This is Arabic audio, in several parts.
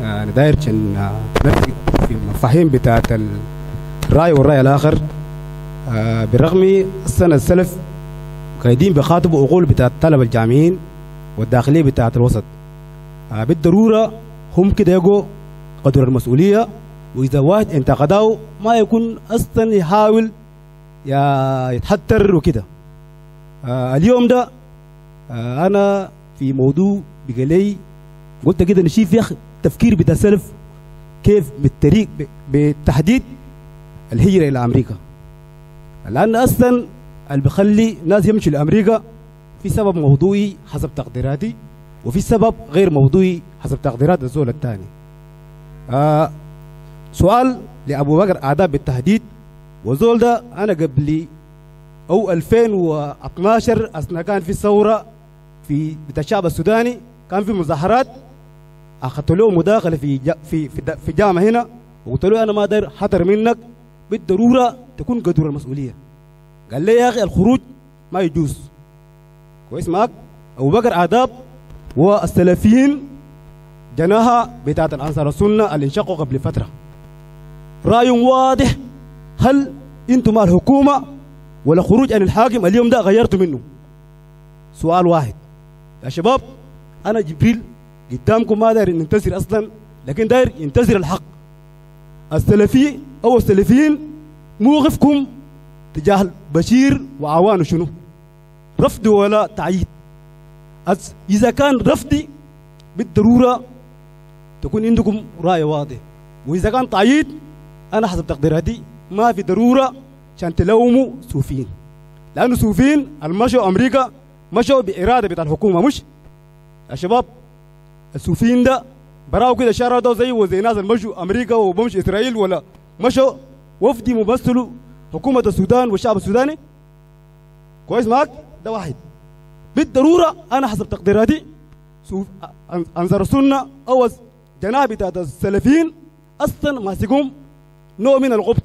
أنا داير عشان نفرق في المفاهيم بتاعت الرأي والرأي الآخر. آه، بالرغم السنة السلف قايدين بيخاطبوا عقول بتاعت الطلبه الجامعيين والداخلية بتاعت الوسط. آه، بالضرورة هم كده يقوا قدر المسؤولية وإذا واحد انتقدوه ما يكون أصلا يحاول يتحتر وكده. آه اليوم ده آه أنا في موضوع بقى لي قلت كده نشوف يا أخي. التفكير بتاع السلف كيف بالطريق بالتحديد الهجرة إلى أمريكا. لأن أصلا اللي بيخلي ناس يمشوا لأمريكا في سبب موضوعي حسب تقديراتي وفي سبب غير موضوعي حسب تقديرات الزول الثاني آه سؤال لأبو بكر آداب بالتحديد. وزول ده أنا قبل أو 2012 أثناء كان في ثورة في بتاع الشعب السوداني كان في مظاهرات أخذت له مداخلة في في في, جامعة هنا وقلت له أنا ما داير حذر منك بالضرورة تكون قدر المسؤولية. قال لي يا أخي الخروج ما يجوز. كويس معك؟ أبو بكر آداب والسلفيين جناها بتاعت الأنصار السنة اللي انشقوا قبل فترة. رأي واضح. هل أنتم مع الحكومة ولا خروج عن الحاكم؟ اليوم ده غيرتوا منه. سؤال واحد. يا شباب أنا جبريل قدامكم ما داير ننتظر أصلا لكن داير ينتظر الحق. السلفي أو السلفيين موقفكم تجاه بشير وعوانه شنو؟ رفض ولا تعييد إذا كان رفضي بالضرورة تكون عندكم رأي واضح. وإذا كان تعييد أنا حسب تقديراتي ما في ضرورة عشان تلوموا صوفيين. لأنه صوفيين المشوا أمريكا مشوا بإرادة بتاع الحكومة مش؟ يا شباب. الصوفيين ده براو كده شارع ده زي وزي ناس المشوا أمريكا وبمشوا إسرائيل ولا مشوا. وفدي ممثلوا حكومة السودان والشعب السوداني. كويس معك ده واحد. بالضرورة أنا حسب تقديراتي سوف انصار السنة. أو جناح بتاعت السلفيين أصلا ماسكهم نوع من الغبط.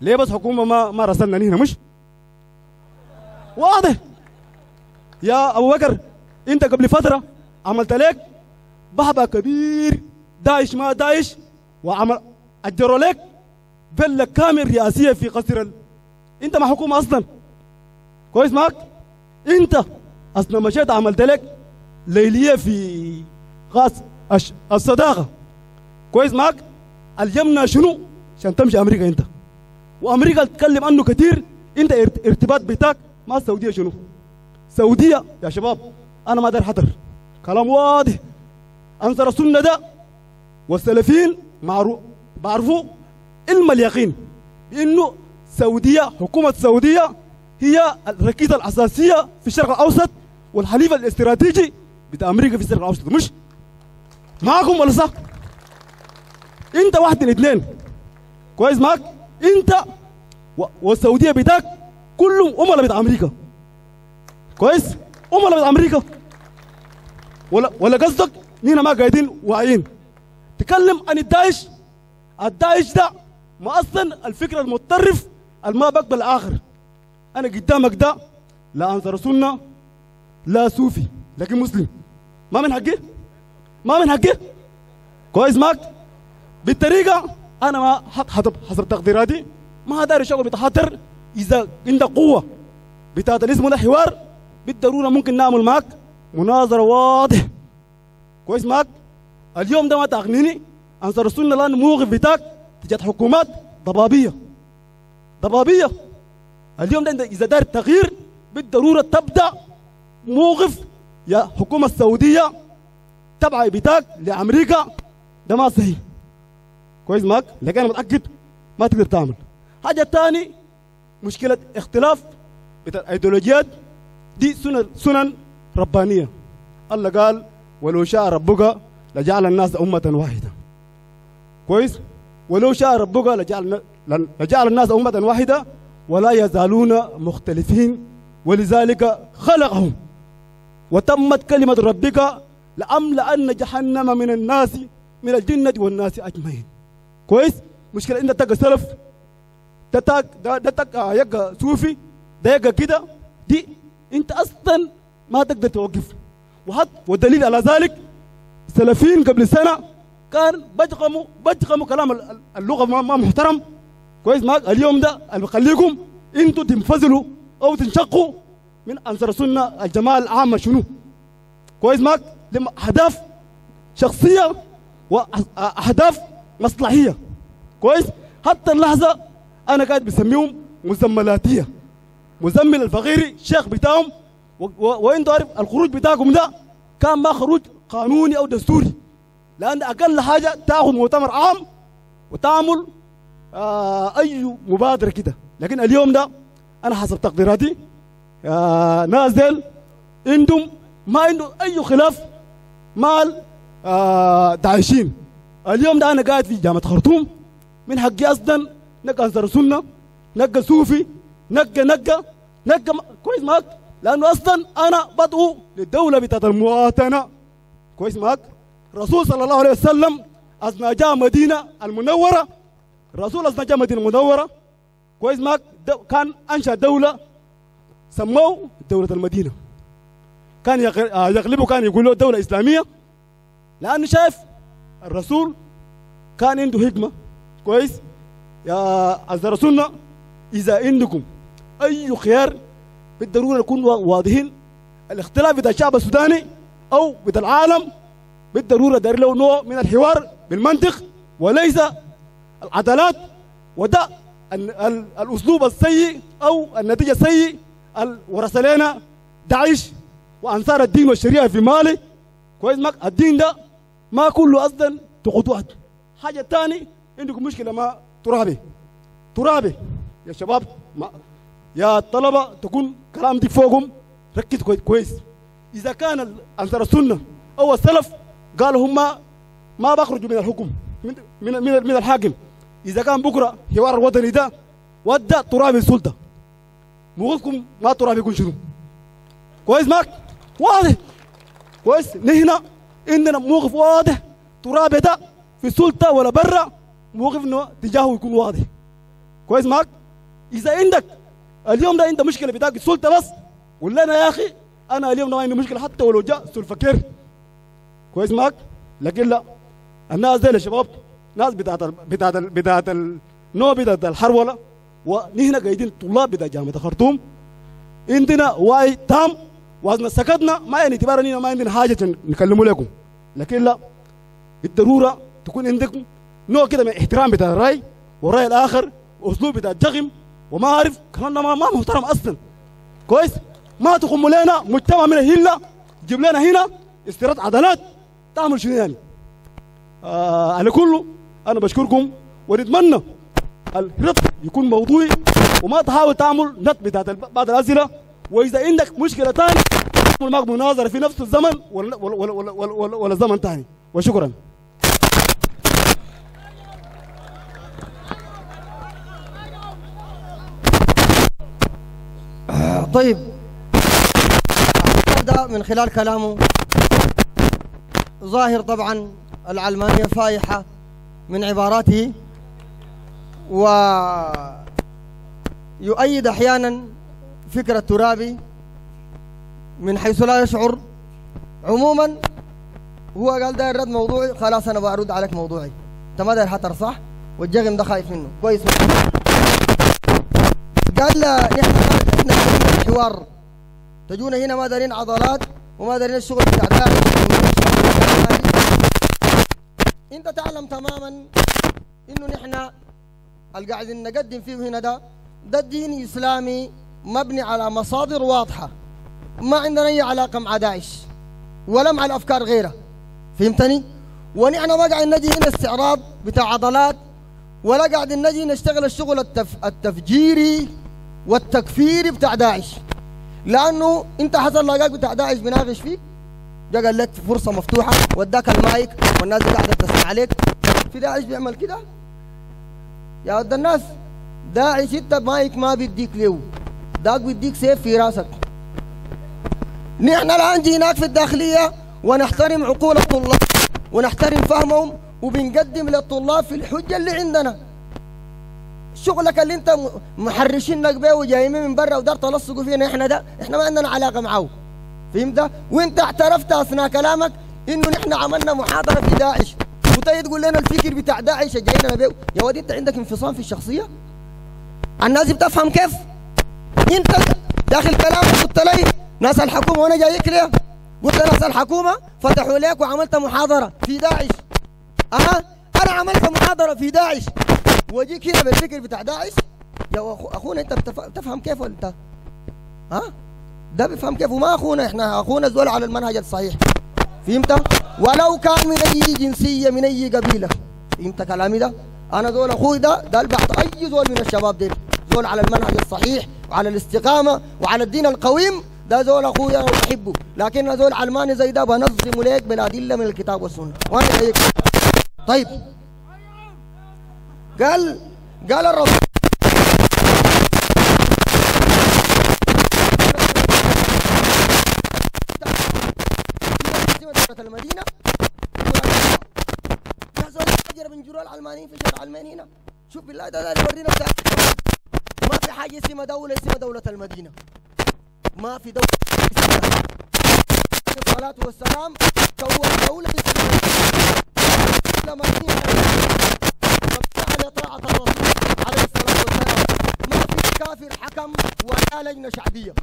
ليه بس حكومة ما ما رسلنا هنا مش؟ واضح. يا أبو بكر أنت قبل فترة عملت لك بحبه كبير. داعش ما داعش. وعمل اجروا لك. فيلا كامل رئاسية في قصر ال... أنت مع حكومة أصلا. كويس معك؟ أنت أصلا مشيت عملت لك ليلية في غاز الش- الصداقة. كويس معك؟ اليمنى شنو؟ عشان تمشي أمريكا أنت. وأمريكا تتكلم عنه كثير أنت ارت- ارتباط بتاعك مع السعودية شنو؟ سعودية يا شباب. أنا ما داير حذر كلام واضح. أنصر السنة ده والسلفيين بعرفوا علم اليقين بأنه السعوديه حكومة السعوديه هي الركيزة الأساسية في الشرق الأوسط والحليف الاستراتيجي بتاع أمريكا في الشرق الأوسط مش معاكم ولا صح؟ أنت واحد من الاثنين كويس معاك؟ أنت و- والسعودية بتاعك كلهم عملاء بتاع أمريكا كويس؟ عملاء بتاع أمريكا ولا ولا قصدك نينا ما قاعدين واعيين. تكلم عن الداعش. الداعش ده ما أصلا الفكر المتطرف الما بقبل الآخر أنا قدامك ده لا انصر سنة لا صوفي لكن مسلم. ما من حقي؟ ما من حقي؟ كويس معك؟ بالطريقة أنا ما حسب حسب تقديراتي. ما داري شغل بيتحضر. إذا عندك قوة بتاعت الاسم ده حوار بالضرورة ممكن نعمل معك مناظرة واضح كويس معك اليوم ده ما تغنيني انصر السنة لأن الموقف بتاعك تجاه حكومات ضبابية. ضبابية. اليوم ده إذا دار تغيير بالضرورة تبدأ موقف يا حكومة السعودية تبع بتاعك لأمريكا. ده ما صحيح. كويس معك لكن أنا متأكد ما تقدر تعمل. حاجة تاني مشكلة اختلاف بتاع الأيديولوجيات. دي سنن سنن ربانية. الله قال ولو شاء ربك لجعل الناس أمة واحدة. كويس؟ ولو شاء ربك لجعل لجعل الناس أمة واحدة ولا يزالون مختلفين ولذلك خلقهم. وتمت كلمة ربك لأملأن جهنم من الناس من الجنة والناس أجمعين. كويس؟ مشكلة أنت تلقى سلف ده آه، يبقى صوفي ده كده دي أنت أصلا ما تقدر توقف. وحط والدليل على ذلك السلفيين قبل سنة كان بجقموا بجقموا كلام ال- ال- اللغة ما, محترم. كويس؟ ما اليوم ده اللي بخليكم أنتوا تنفصلوا أو تنشقوا من أنصار السنة الجماعة العامة. شنو؟ كويس؟ ما لما أهداف شخصية واهداف مصلحية. كويس؟ حتى اللحظة أنا قاعد بسميهم مزملاتية. مزمل الفقيري شيخ بتاعهم و- و- وانت عارف الخروج بتاعكم ده كان ما خروج قانوني أو دستوري. لأن أقل حاجة تاخذ مؤتمر عام وتعمل آه أي مبادرة كده. لكن اليوم ده أنا حسب تقديراتي آه نازل عندهم ما عنده أي خلاف مع آه داعشين. اليوم ده أنا قاعد في جامعة خرطوم من حقي أصلا نقى انصار السنة نقى صوفي نقى نقى نقى كويس معك لأنه أصلا أنا بدعو للدولة بتاعت المواطنة. كويس معك الرسول صلى الله عليه وسلم أثناء جاء مدينة المنورة. الرسول أثناء جاء مدينة المنورة. كويس دو كان أنشأ دولة سموه دولة المدينة. كان آه، يغلبه كان يقول له دولة إسلامية. لأنه شايف الرسول كان عنده حكمة. كويس؟ يا أصدر السنة إذا عندكم أي خيار بالضرورة نكون وا- واضحين. الاختلاف بتاع الشعب السوداني أو بتاع العالم بالضرورة داير له نوع من الحوار بالمنطق وليس العدالات وده ال- ال- الأسلوب السيء أو النتيجة السيء ال- ورث لنا داعش وأنصار الدين والشريعة في مالي. كويس ماك؟ الدين ده ما كله أصلا تقوت واحد. حاجة تاني عندكم مشكلة مع ترابي. ترابي. يا شباب ما يا الطلبة تكون كلام دي فوقهم ركز كويس, إذا كان أنصار السنة أو السلف قالوا هم ما بخرجوا من الحكم من من من, الحاكم. إذا كان بكرة حوار الوطني ده ودى ترابي السلطة. موقفكم ما ترابي يكون شنو؟ كويس ماك؟ واضح. كويس. نحن عندنا موقف واضح. ترابي ده في السلطة ولا برا موقفنا تجاهه يكون واضح. كويس معك إذا عندك اليوم ده انت مشكلة بتاعك السلطه بس. قول لنا يا أخي. أنا اليوم ده ما عندي مشكلة حتى ولو جاء سلفكير كويس معك؟ لكن لا. الناس دي يا شباب ناس بتاعت بتاعت بتاعت النوع بتاعت الحرولة. ونحن قاعدين طلاب بتاع جامعة خرطوم. عندنا وعي تام. وأذن سكتنا. ما يعني اعتبار إننا ما عندنا عشان نكلموا لكم. لكن لا. بالضرورة تكون عندكم نوع كده من احترام بتاع الرأي والرأي الآخر وأسلوب بتاع الجغم. وما أعرف كلامنا ما, محترم أصلا. كويس؟ ما تقوموا لنا مجتمع من الهلة تجيب لنا هنا استيراد عضلات. تعمل شنو يعني؟ آه على كله. أنا بشكركم ونتمنى الرد يكون موضوعي وما تحاول تعمل نت بتاعت بعض الأسئلة. وإذا عندك مشكلة ثانية تعمل معك مناظرة في نفس الزمن ولا ولا ولا, ولا, ولا, ولا زمن ثاني وشكرا. طيب. نبدأ من خلال كلامه. ظاهر طبعا العلمانية فايحة من عباراته ويؤيد أحيانا فكرة ترابي من حيث لا يشعر. عموما هو قال داير رد موضوعي خلاص أنا برد عليك موضوعي. أنت ما داير حتر صح والجغم ده خايف منه. كويس. قال نحن الحوار تجونا هنا ما دارين عضلات وما دارين الشغل بتاع داعش إنت تعلم تماما إنه نحن اللي قاعدين نقدم فيه هنا ده ده دين اسلامي مبني على مصادر واضحة. ما عندنا أي علاقة مع داعش ولا مع الأفكار غيرها فهمتني؟ ونحن ما قاعد نجي هنا استعراض بتاع عضلات ولا قاعد نجي نشتغل الشغل التف... التفجيري والتكفيري بتاع داعش. لأنه أنت حصل لقاك بتاع داعش بيناقش فيك. جا قال لك فرصة مفتوحة. وداك المايك. والناس قاعدة تسمع عليك. في داعش بيعمل كده؟ يا ود الناس داعش أنت مايك ما بيديك له داك بيديك سيف في راسك. نحن الآن جيناك في الداخلية ونحترم عقول الطلاب ونحترم فهمهم وبنقدم للطلاب في الحجة اللي عندنا. شغلك اللي انت محرشينك بيه وجايين من برا ودار تلصقوا فينا إحنا ده إحنا ما عندنا علاقة معاه فهمت؟ وانت اعترفت اثناء كلامك انه نحن عملنا محاضرة في داعش. وتيجي جاي تقول لنا الفكر بتاع داعش جاينا بيه. يا ودي انت عندك انفصام في الشخصية؟ الناس بتفهم كيف؟ انت داخل كلامك قلت لي ناس الحكومة وأنا جايك ليه؟ قلت ناس الحكومة فتحوا لك وعملت محاضرة في داعش. أها؟ أنا عملت محاضرة في داعش. واجيك هنا بالفكر بتاع داعش. يا أخونا أنت بتف- بتفهم كيف ولا أنت؟ ها؟ ده بيفهم كيف. وما أخونا إحنا أخونا زول على المنهج الصحيح. فهمت؟ ولو كان من أي جنسية من أي قبيلة. فهمت كلامي ده؟ أنا زول أخوي ده ده البعض. أي زول من الشباب ديل. زول على المنهج الصحيح وعلى الاستقامة وعلى الدين القويم ده زول اخويا أنا بحبه لكن زول علماني زي ده بنظم ليك بالادله من الكتاب والسنة. وأنا طيب. قال قال الرسول. المدينة يا زول أجر من جرى العلمانيين في شارع العلمان هنا شوف بالله ده ده يورينا ما في حاجة اسمها دولة اسمها دولة المدينة ما في دولة الصلاة والسلام كون دولة اسمها مبنية على طاعة الرسول عليه الصلاة والسلام ما في كافر حكم لجنة شعبية.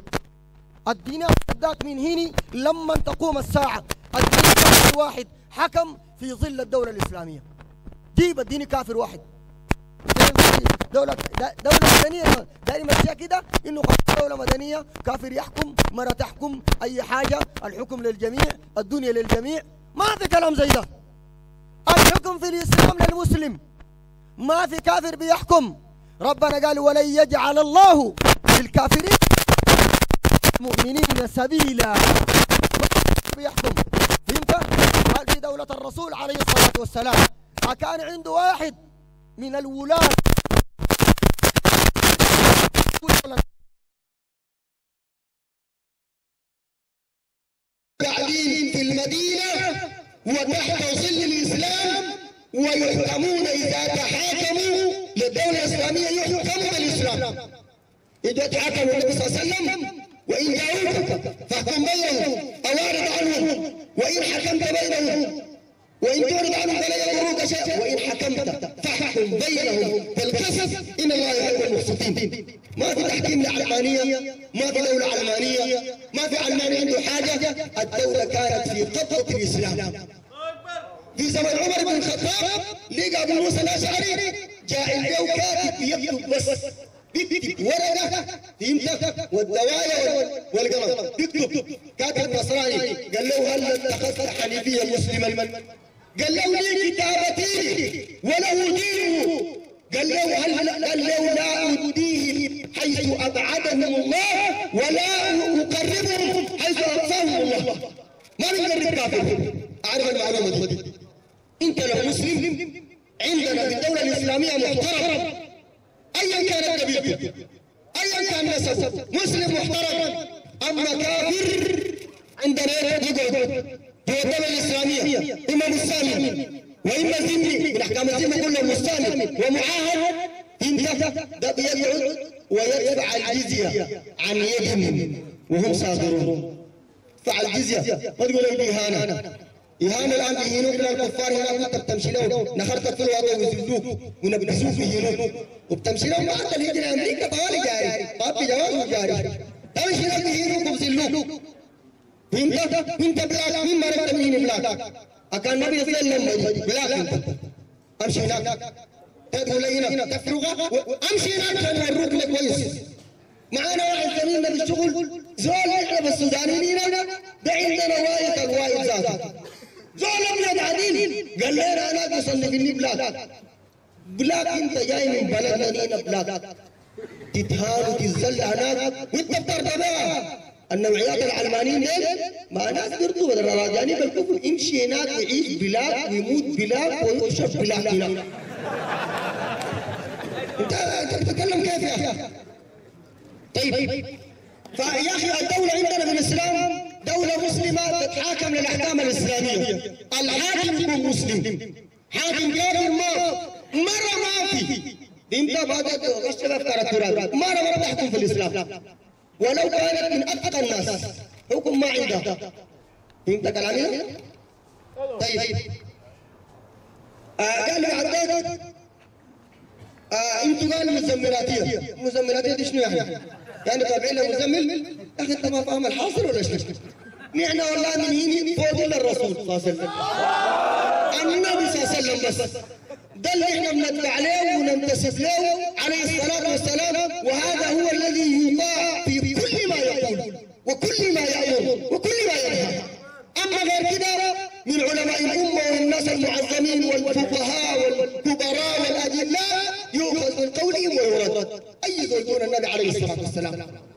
الدين ذاك من هنا لما تقوم الساعة. الدين كافر واحد حكم في ظل الدولة الإسلامية. جيب الدين كافر واحد. دولة دولة مدنية. دائما ماشية كده خلاص دولة مدنية كافر يحكم مرة تحكم أي حاجة. الحكم للجميع الدنيا للجميع. ما في كلام زي ده. الحكم في الإسلام للمسلم. ما في كافر بيحكم. ربنا قال ولن يجعل الله للكافرين المؤمنين سبيلا. بيحكم فهمت؟ قال في دولة الرسول عليه الصلاة والسلام أكان عنده واحد من الولاة قاعدين في المدينة وتحت ظل الإسلام ويحكمون إذا تحاكموا للدولة الإسلامية يحكموا بالإسلام إذا تحاكموا النبي صلى الله عليه وسلم وإن جاءوك فاحكم بينهم أو أعرض عنهم وإن حكمت بينهم وإن تعرض عنهم فلا يضروك شيء وإن حكمت فاحكم بينهم بالقسط إن الله يحب المقسطين. ما في تحكيم لعلمانية ما في دولة علمانية ما في علماني عنده حاجة الدولة كانت في قبضة الإسلام. في زمن عمر بن الخطاب لقى أبو موسى الأشعري جاء عنده كاتب يكتب بس. بيكتب ورقه فهمت والدوايا والقلم بيكتب كاتب نصراني قال له هل اتخذت حنيفيا مسلما؟ قال له لي كتابتي وله دينه. قال له هل قال له لا أديه حيث أبعدهم الله ولا أقربهم حيث أقصاهم الله. ما نقرب كافر أعرف المعلومة دي. أنت لو مسلم عندنا في الدولة الإسلامية محترم. أيا كانت قبيلته أيا كان نسبه مسلم محترم أما كافر عندنا يقعد في الدولة الإسلامية إما مسالم وإما ذمي من أحكام الذمة قلنا مسالم ومعاهد ده بيقعد ويدفع الجزية عن يدهم وهم صادرون فعل الجزية ما تقول لي إهانة إهانة الآن بيهينوك للكفار هناك. وأنت بتمشي لهم. نخرتك في الوضع ويزلوك ونبنسوك بيهينوك وبتمشي لهم بعد الهجرة. أمريكا طوالي جاري. طاب بجواز جاري. تمشي لهم بيهينوك وبيزلوك فهمت؟ أنت بلاك؟ مين ما نبت مين بلاك؟ أكان نبي يسلم black. أنت أمشي هناك. تقول لي هنا. تفرغة أمشي هناك. عشان يوروك لك كويس. معانا واحد زميلنا بالشغل. زول إحنا بالسودانيين هنا. ده عندنا white ال white ذاته زول ابيض عديل قال لنا أنا تصنفني black black أنت جاي من بلدنا هنا black تتهان وتتذل هناك وانت بترضى بها النوعيات العلمانيين ديل ما ناس بيرضوا بدل الراجاني بالكفر. يمشي هناك ويعيش بلاك ويموت بلاك ويشرب بلاك هناك. انت تتكلم كيف يا أخي؟ طيب فيا أخي الدولة عندنا في الإسلام دولة مسلمة تتحاكم للأحكام الإسلامية. الحاكم يكون مسلم. حاكم كافر ما مرة ما في انت بعد افكار التراث مرة مرة تحكم في الإسلام. ولو كانت من أتقى الناس. حكم ما عندها. فهمت كلامي؟ طيب. آه قال عداد آه أنتوا قالوا مزملاتيه مزملاتيه دي شنو يعني؟ يعني تابعين لمزمل أخي أنت ما فاهم الحاصل ولا شنو؟ نحن والله من هنا فوق إلا الرسول صلى الله عليه وسلم. النبي صلى الله عليه وسلم بس. ده اللي إحنا بنتبع له وننتسب له عليه الصلاة والسلام وهذا هو الذي يطاع في كل ما يقول وكل ما يأمر وكل ما ينهى. أما غير كده من علماء الأمة والناس المعظمين والفقهاء والكبراء والاجلاء يؤخذ من قولهم ويرد. أي زول دون النبي عليه الصلاة والسلام.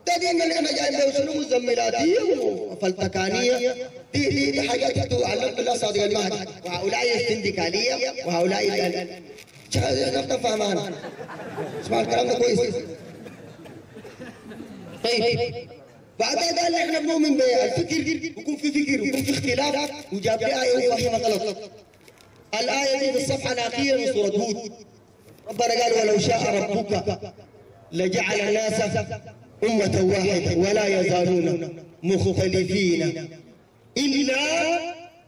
ده دين اللي إحنا جايين له شنو مزملاتيه وفلتكانيه دي دي, دي حاجات أنتوا علمت الله صادق المهدي وهؤلاء السندكاليه وهؤلاء نفهم فهمان اسمع الكلام ده كويس. طيب. بعدها قال إحنا بنؤمن بالفكر يكون في فكر ويكون في اختلاف. وجاب لي آية وفهمها غلط. الآية دي في الصفحة الأخيرة من سورة هود. ربنا قال ولو شاء ربك لجعل الناس أمة واحدة ولا يزالون مختلفين. إلا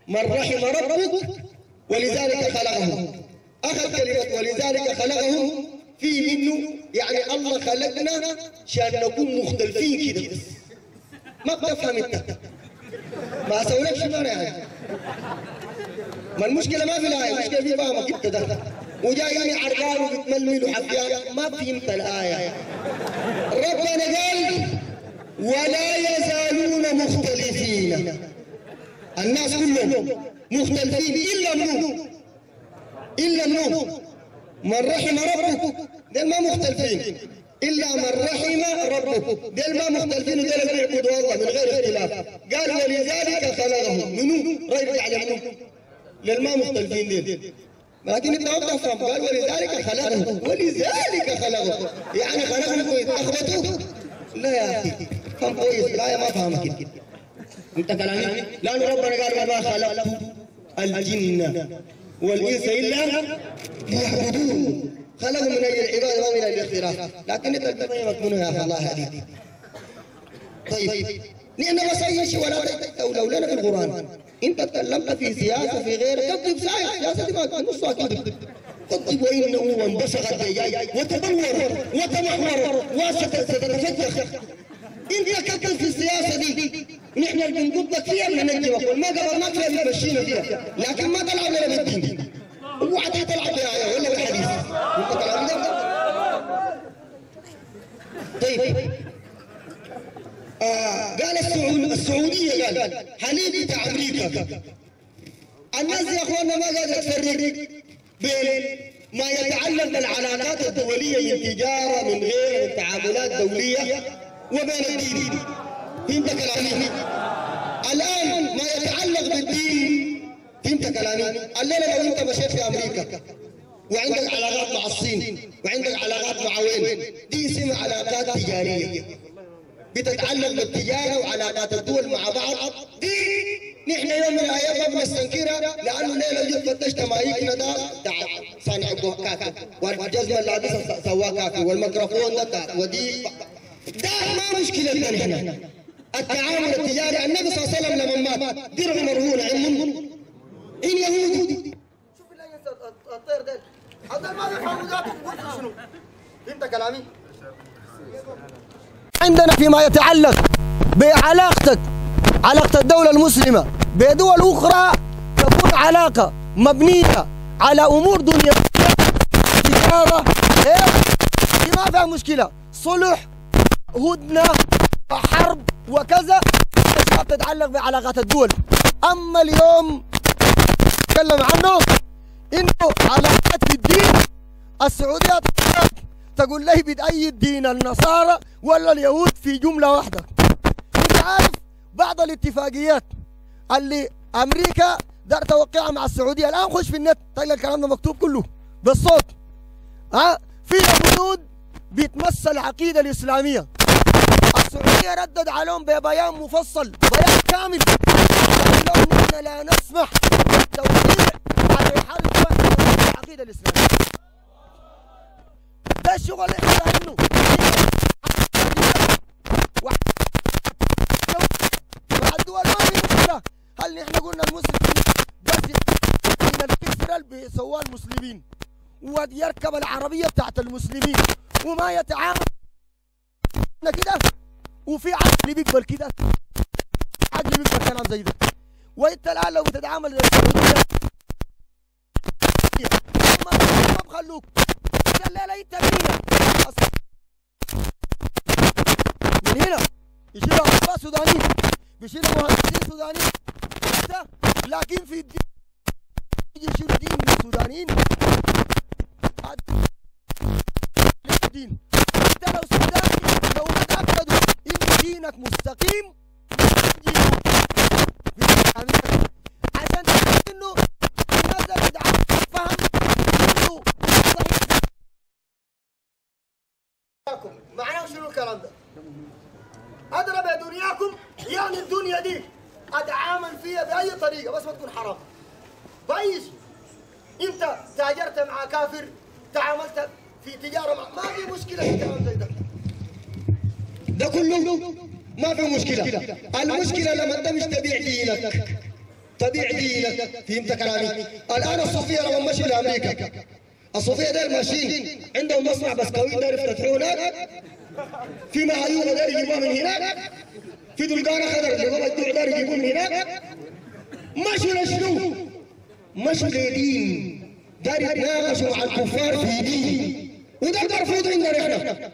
من رحم ربك ولذلك خلقهم. أخذ كلمة ولذلك خلقهم في منه يعني الله خلقنا عشان نكون مختلفين كده. بس ما بتفهم انت. ما أسوي شو معنى يعني ما المشكلة ما في الآية المشكلة في فهمك انت ده. وجايين عرقان وبتململ وحفيان ما فهمت الآية. ربنا قال ولا يزالون مختلفين. الناس كلهم مختلفين إلا منو إلا منو من رحم ربك دول ما مختلفين. إلا من رحم ربك دول ما مختلفين. ودول بيعبدوا الله من غير اختلاف. قال ولذلك خلقهم. منو؟ غير يعلمون للما مختلفين دول لكن انت ما بتفهم قال ولذلك خلقهم ولذلك خلقهم. يعني خلقهم كويس أخبطوه. لا يا أخي فهم كويس لا يا ما فاهمك كده انت كلامي؟ لأنه ربنا قال وما خلقت الجن والإنس إلا ليعبدون. خلقهم من أجل العبادة ومن أجل الاختلاف لكن انت تفهمك منه يا أخي الله يهديك. طيب. اي شيء ولا لو لنا في القرآن. انت تكلمت في سياسة في غير كذب سايق سياسة ما نصها كذب كذب وإنه وانبسط الدجاج وتدور وتمحور وستتفجر انت كذب في السياسة دي نحن اللي بنقبك فيها بننجمك والما قبلناك فيها بنمشينا فيها لكن ما تلعب لنا بالدين اوعى تلعب بآية ولا بالحديث ده طيب. آه السعود السعودية قال حليف بتاع أمريكا الناس يا أخوانا ما قادرة تفرق بين ما يتعلق بالعلاقات الدولية من تجارة من غير من تعاملات دولية وبين الدين فهمت كلامي؟ الآن ما يتعلق بالدين فهمت كلامي؟ الليلة لو أنت مشيت في أمريكا وعندك علاقات مع الصين وعندك علاقات مع وين؟ دي اسمها علاقات تجارية بتتعلق بالتجارة وعلاقات الدول مع بعض. دي نحن يوم من الأيام ما بنستنكرها لأنه ليلة جيت فتشت مايكنا ده. بتاع صانع كاكا والجزمه اللي لابسها سواه كاكا والميكروفون ده ودي ده ما مشكلتنا نحن التعامل التجاري النبي صلى الله عليه وسلم لما مات درع مرهون عندهم ان يهودي. شوف الطير ده. هذا ما بيفهموا ذاتهم قلت شنو؟ فهمت كلامي؟ عندنا فيما يتعلق بعلاقتك علاقة الدولة المسلمة بدول أخرى تكون علاقة مبنية على أمور دنيا. تجارة إيه؟ ما فيها مشكلة؟ صلح هدنة حرب وكذا. أشياء تتعلق بعلاقات الدول. أما اليوم نتكلم عنه إنه علاقات الدين السعودية تقول لي بتأيد دين النصارى ولا اليهود في جملة واحدة. أنت عارف بعض الاتفاقيات اللي أمريكا دار توقعها مع السعودية الآن خش في النت تلقى الكلام ده مكتوب كله بالصوت. ها؟ في بنود بتمثل العقيدة الإسلامية. السعودية ردد عليهم ببيان مفصل بيان كامل. لهم نحن لا نسمح بالتوقيع على حل العقيدة الإسلامية اللي الدول ما في مشكله هل نحن قلنا المسلم بس حين الكسر اللي بيسواه المسلمين ويركب العربية بتاعت المسلمين وما يتعامل كده وفي عقل بيقبل كده. عقل بيقبل كلام زي ده. وإنت الآن لو بتتعامل ما بخلوك. انت مين من هنا يشيلوا اطباء سودانيين بيشيلوا مهندسين سودانيين لكن في الدين يشيلوا دين من السودانيين الدين انت لو سوداني لو متاكدوا ان دينك مستقيم عشان تعرف انه الناس اللي بتعرف تفهم انه صحيح معناه شنو الكلام ده؟ اضرب دنياكم يعني الدنيا دي اتعامل فيها باي طريقه بس ما تكون حرام باي شيء انت تاجرت مع كافر تعاملت في تجارة مع ما في مشكلة في كلام زي ده. ده كله ما في مشكلة. المشكلة لما انت مش تبيع دينك تبيع دينك. فهمت كلامي؟ الآن الصوفية لما مشوا لأمريكا الصوفية دول ماشيين عندهم مصنع بسكويت دار يفتحوه هناك. في معايير دار يجيبوها من هناك. في دلقانة خضر اللي يجيبوه من هناك. مشوا لشنو؟ مشوا لدين دار يتناقشوا مع الكفار في دين. وده مرفوض عندنا إحنا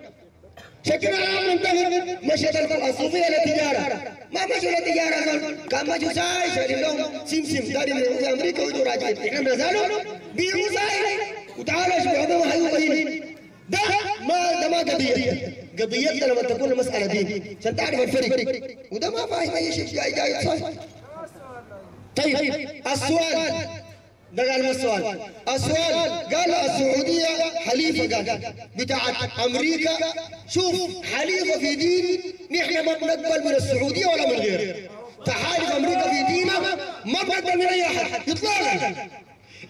شكلنا الان منتهى. مشيت الصوفية للتجارة. ما مشوا للتجارة كان مشوا ساي شايلين لهم سمسم داري في أمريكا ويجوا راجعين. إحنا نزالوا بيعوا ساي وتعالوا اشبعوا بهم حيوين ده ما ده ما قضية. قضيتنا لما تكون المساله دين. عشان تعرف الفرق. وده ما فاهم اي شيء. جاي جاي صح طيب السؤال. ده قال السؤال؟ السؤال قال السعودية حليفة قال بتاعت أمريكا. شوف حليفة في دين نحن ما بنقبل من السعودية ولا من غيرها. تحالف أمريكا في ديننا ما بنقبل من أي أحد. إطلاقا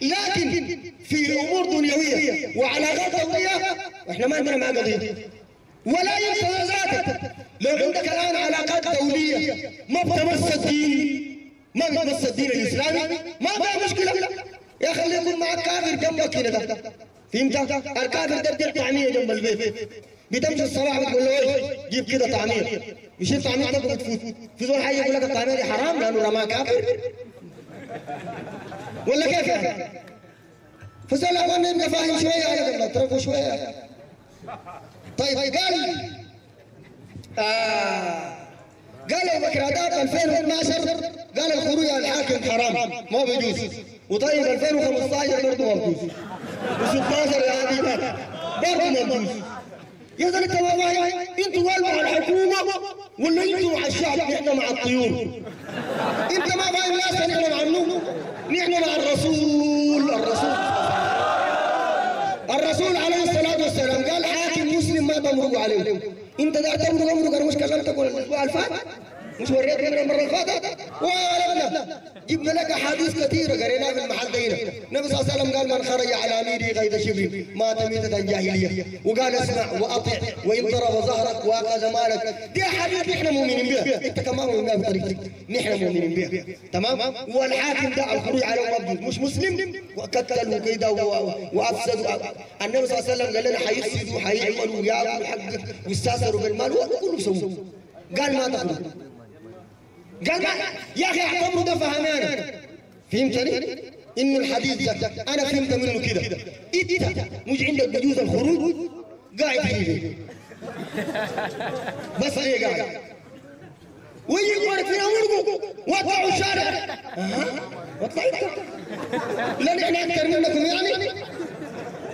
لكن في أمور دنيوية وعلاقات دولية إحنا ما عندنا معاه قضية ولا ينسى ذاتك لو عندك الآن علاقات دولية ما بتمس الدين ما بتمس الدين الإسلامي؟ ما فيها مشكلة. يا خلي يكون معك كافر جنبك هنا ده. فهمت؟ الكافر ده بدير طعمية جنب البيت. بتمشي الصباح بتقول له جيب كده طعمية يشيل طعمية تبغى تفوت في زول حي يقول لك الطعمية دي حرام لأنه رماها كافر. ولا كيف؟ يعني؟ فسأل أخوانا إني فاهم شوية يا جماعة اتركوا شوية. طيب قال آه قال ابو بكر اداب 2012 قال الخروج على الحاكم حرام ما بيجوز. وطيب 2015 برضه ما بيجوز. و16 يا هذه برضه ما بيجوز. يا زلمة انت فاهم أنتوا مع الحكومة ولا أنتوا مع الشعب نحن مع الطيور. انت ما فاهم ناس نحن مع منو نحن مع الرسول الرسول. الرسول عليه الصلاة والسلام قال حاكم مسلم ما تمرق عليه. انت ده تمرق امرق أنا مش كلمتك ولا الأسبوع اللي فات مش وريتني من المره اللي فاتت وولدنا جبنا لك أحاديث كثيرة. قريناها في المحل دينا النبي صلى الله عليه وسلم قال من خرج على اميره غير شبر مات ميتة جاهليه وقال اسمع وأطع وإن ضرب ظهرك وأخذ مالك. دي أحاديث نحن مؤمنين بها. أنت كمان مؤمن بها بطريقتك نحن مؤمنين بها. تمام؟ والحاكم ده الخروج عليه مبدود مش مسلم. وقتل وكيده وأفسد. النبي صلى الله عليه وسلم قال لنا حيفسدوا حيعملوا وياكلوا حقك ويستاثروا بالمال. وكله بيسووه قال ما تخرج ما يا أخي اعتبروا ده فهمان فهمتني؟ انه الحديث ده أنا فهمت منه كده. إنت مش عندك بجوز الخروج؟ قاعد فيه. بس ليه قاعد. ويجي يقول فينا مرقوا واطلعوا الشارع. واطلع انت لا نحن أكثر منكم يعني.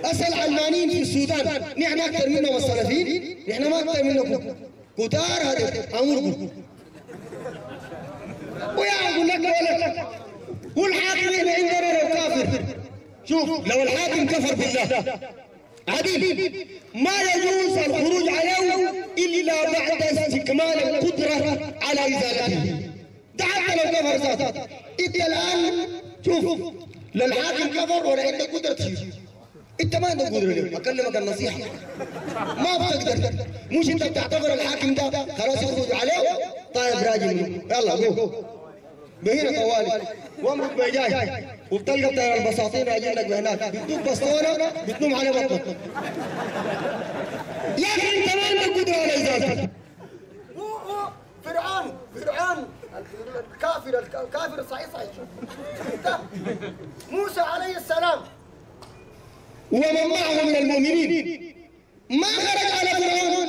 أسأل علمانيين في السودان. نحن أكثر منهم السلفيين نحن ما أكثر منكم. كتار هذا امركم ويعبد لك ولك والحاكم اللي عندنا لو كافر شوف لو الحاكم كفر بالله عديد ما يجوز الخروج عليه الا بعد استكمال القدره على ازالته ده حتى لو كفر ذاته انت الان شوف لا الحاكم كفر ولا عندك قدرة تشيل. انت ما عندك قدرة ليه؟ أكلمك النصيحة. ما بتقدر. مش انت بتعتبر الحاكم ده. خلاص يخرج عليه طيب راجل يلا جو بهنا طوالي. وامرك بجاي. وبتلقى بتاع البساطين راجعين لك هناك بيدوك بسطونه بتنوم على بطنك. يا أخي انت ما عندك قدرة على هو فرعون فرعون. الكافر الكافر صحيح انت موسى السلام ومن معه من المؤمنين. ما خرج على فرعون.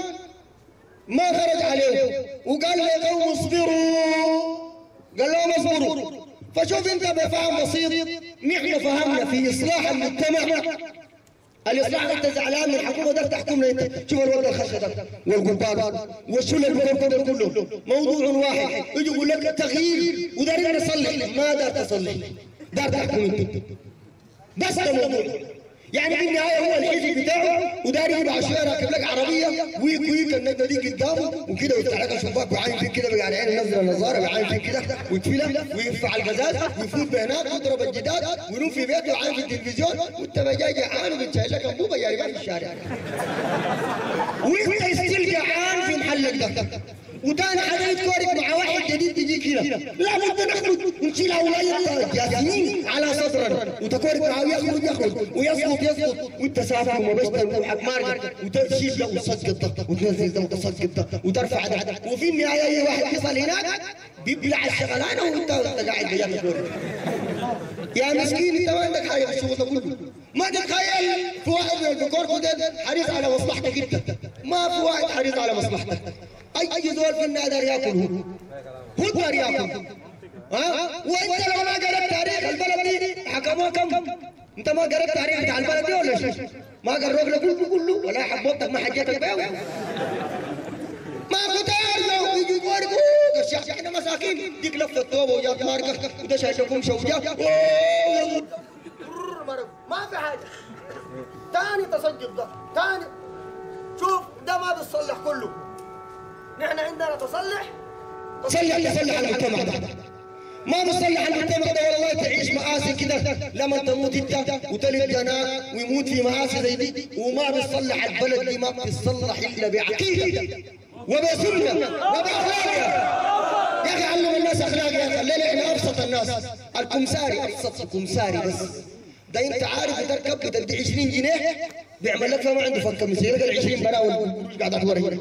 ما خرج عليه. وقال يا قوم اصبروا. قال لهم اصبروا. فشوف انت بفهم بسيط. نحن فهمنا في إصلاح المجتمع. الإصلاح انت زعلان من الحكومة ده تحكمنا انت شوف الوضع الخشب ده والقبار والشله بيكون ده كله؟ موضوع واحد. يجي يقول لك تغيير. ودارين نصلح ما دار تصلح. دار تحكم. انت بس الموضوع يعني في النهايه هو الحزب بتاعه وداري يبقى شوية راكب لك عربية ويك ويك النجمه دي قدامه وكده ويفتح لك شباك وعين فيك كده يعني عين ينزل النظاره وعين فيك كده ويتفلى ويرفع الغازات ويفوت بهناك ويضرب الجداد وينوم في بيته وعين في التلفزيون وانت ما جاي جعان وبتشيل لك انبوبه يعني ما في الشارع. وانت ستيل جعان في محلك ده. وتاني حدا يتكورك مع واحد جديد تجي كده لا بد نخرج ونشيل أولاد جاسمين على صدرنا وتكورك معه يخرج يخرج ويسقط يسقط. وانت سافر ومبشتر وروحك مارجر وتشيل ده وتسقط ده وتنزل ده وتسقط ده وترفع ده وفي النهاية أي واحد يصل هناك بيبلع الشغلانة وانت قاعد بياك يا مسكين انت ما عندك كله. ما تتخيل؟ في واحد من البكور كده حريص على مصلحتك انت. ما في واحد حريص على مصلحتك. أي زول في النادر ياكل هو؟ هو دار ياكل ها؟ وإنت لو ما قرأت تاريخ البلد دي حكموها كم؟ انت ما قرأت تاريخ بتاع البلد دي ولا شيء؟ ما قروك لك كله ولا حبوبتك ما حجتك بيه ما كنت ارجو يجي يقولك الشيخ إحنا مساكين. ديك لفة التوبه وجات ماركه وده شاشكم شوجة. ما في حاجة. تاني تصجب ده. تاني. شوف ده ما بيصلح كله. نحن عندنا تصلح. صلح تصلح المجتمع ده ما بتصلح المجتمع ده والله تعيش مآسي كده. لما تموت انت وتلد هناك ويموت في مآسي زي دي وما بتصلح البلد دي ما بتصلح الا بعقيدة وبسنة وبأخلاق. يا أخي علم الناس أخلاق يا أخي إحنا أبسط الناس. الكمساري أبسط الكمساري بس. ده انت عارف تركب بتدي 20 جنيه؟ بيعمل لك فما عنده فكه مسيرك ال 20 براول قاعد اتوري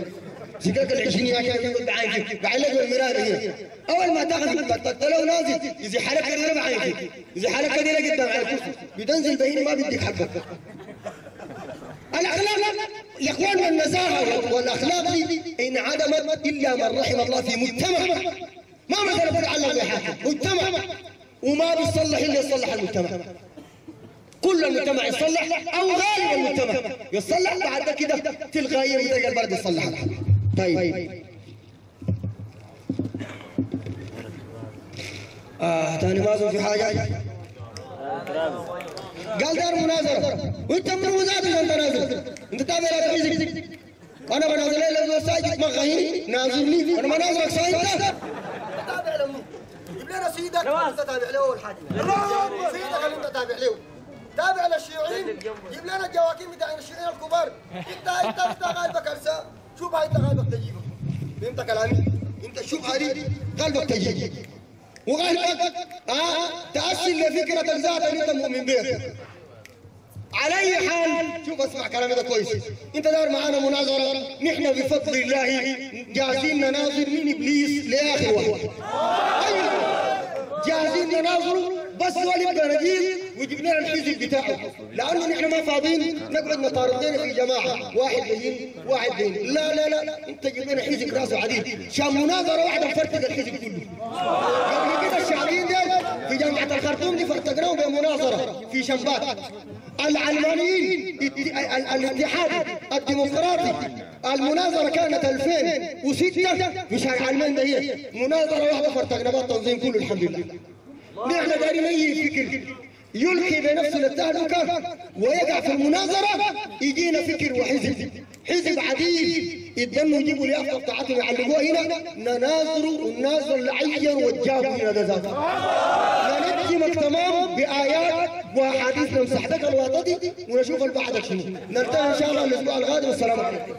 سكرك ال 20 يا أخي بعينك بعين لك بالمرار هنا. أول ما تاخذ لو نازل إذا حالك كده بعينك إذا حالك كده قدام الكرسي. بتنزل بهين ما بيديك حقك الأخلاق يا اخواننا النزاهة والاخلاق دي إن عدمت إلا من رحم الله في مجتمع. ما مثلا تتعلم بحاجة. مجتمع. وما بيصلح إلا يصلح المجتمع. كل المجتمع يصلح أو غالب المجتمع. يصلح بعد كده تلقائيا بتلقى البلد يصلح. طيب. آه تاني ما في حاجة. قال دار مناظرة وانت من وزارة أنت نازل؟ أنت تابع تحزك أنا بنازل لك سايد مغاهين نازلني أنا بنازلك سايد تابع له جيب لنا سيدك أنت تابع له أول حاجة. سيدك اللي أنت تابع له. تابع للشيوعيين. جيب لنا الجواكين بتاع الشيوعيين الكبار. انت انت انت قلبك ارسى شوف انت قلبك تجيبه. فهمت كلامي؟ انت شوف هذه قلبك تجيب وقلبك آه تأصل لفكرة ذات أنت مؤمن بها. على أي حال شوف اسمع كلامي ده كويس. انت دار معانا مناظرة. نحن بفضل الله جاهزين نناظر من إبليس لآخر واحد أيوه. جاهزين نناظره بس هو يبقى نجيب ويجيب لنا الحزب بتاعه. لأنه نحن ما فاضيين نقعد نطاردين في جماعة. واحد بين واحد بين لا لا لا. انت جيب لنا حزب راسه عديد. شان مناظرة واحدة نفرتق الحزب كله. قبل كده الشعبيين دي في جامعة الخرطوم دي فرتقناهم بمناظرة في شنبات العلمانيين الاتحاد الديمقراطي المناظرة كانت 2006 مش العلمان ده هي مناظرة واحدة فرتقنا بها التنظيم كله الحمد لله. نحن دارين اي فكر. يلقي بنفسه للتهلكة ويقع في المناظرة يجينا فكر وحزب. حزب عديد. يتبنوا يجيبوا اليافطة بتاعتهم يعلقوها هنا. نناظروا ونناظر لعين وجابوا هنا ده ذاته. ننجمك تمام بآيات وأحاديث نمسح الواطدي ونشوف البعض شنو. نلتقي إن شاء الله الأسبوع القادم والسلام عليكم.